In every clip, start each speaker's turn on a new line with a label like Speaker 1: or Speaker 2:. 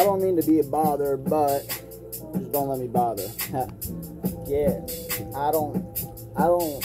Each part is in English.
Speaker 1: I don't mean to be a bother, but just don't let me bother. yeah, I don't, I don't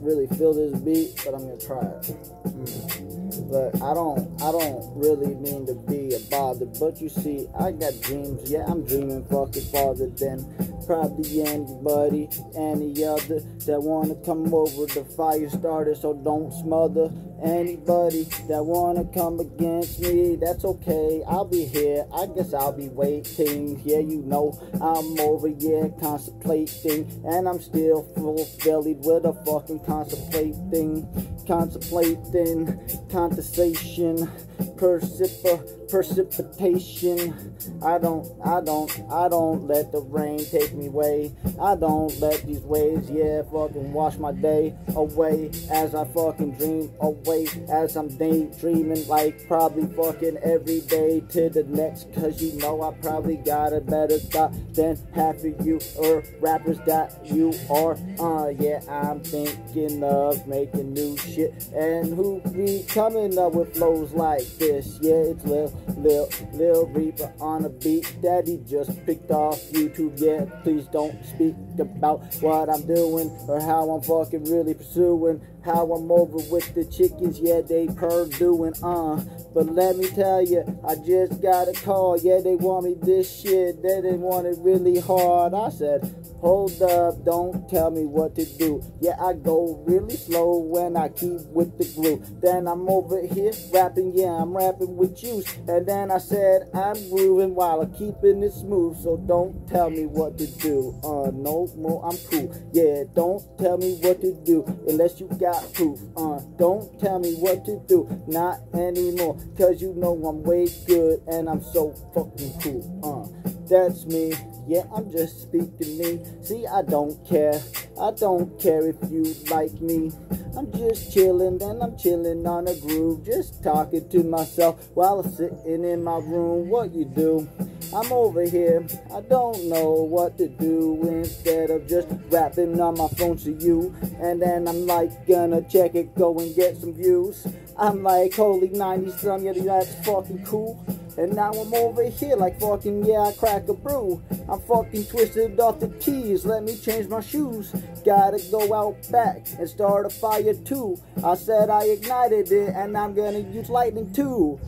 Speaker 1: really feel this beat, but I'm gonna try it. Mm. But I don't, I don't really mean to be a bother. But you see, I got dreams. Yeah, I'm dreaming fucking farther than probably anybody, any other that wanna come over the fire starter. So don't smother anybody that wanna come against me. That's okay. I'll be here. I guess I'll be waiting. Yeah, you know I'm over. here contemplating, and I'm still full bellied with a fucking contemplating, contemplating, conversation, persipa, precipitation. I don't, I don't, I don't let the rain take me away. I don't let these waves, yeah, fucking wash my day away as I fucking dream away as I'm daydreaming like probably fucking every day to the next. Cause you know I probably got a better thought than half of you or rappers that you are. Uh, yeah, I'm thinking of making new shit and who be coming up with flows like this. Yeah, it's Lil, Lil, Lil Reaper on a beat he just picked off YouTube. Yeah, please don't speak about what I'm doing or how I'm fucking really pursuing. How I'm over with the chickens, yeah, they purduing, uh. But let me tell you, I just got a call, yeah, they want me this shit, they didn't want it really hard. I said, hold up, don't tell me what to do. Yeah, I go really slow when I keep with the groove. Then I'm over here rapping, yeah, I'm rapping with juice. And then I said, I'm grooving while I'm keeping it smooth. So don't tell me what to do. Uh, no more, I'm cool. Yeah, don't tell me what to do unless you got proof. Uh, don't tell me what to do, not anymore. Cause you know I'm way good and I'm so fucking cool. Uh, that's me. Yeah, I'm just speaking me. See, I don't care. I don't care if you like me. I'm just chilling and I'm chilling on a groove. Just talking to myself while I'm sitting in my room. What you do? I'm over here. I don't know what to do instead of just rapping on my phone to you. And then I'm like, gonna check it, go and get some views. I'm like, holy 90s son, yeah, that's fucking cool. And now I'm over here like fucking, yeah, I crack a brew. I'm fucking twisted off the keys, let me change my shoes. Gotta go out back and start a fire too. I said I ignited it and I'm gonna use lightning too.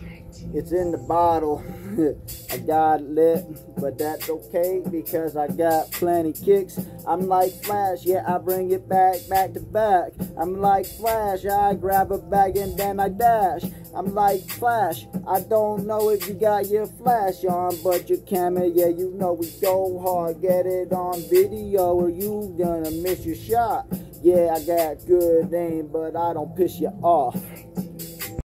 Speaker 1: It's in the bottle. I got lit, but that's okay because I got plenty kicks. I'm like Flash, yeah, I bring it back, back to back. I'm like Flash, I grab a bag and then I dash. I'm like Flash, I don't know if you got your flash on, but your camera, yeah, you know we go hard. Get it on video or you gonna miss your shot. Yeah, I got good aim, but I don't piss you off.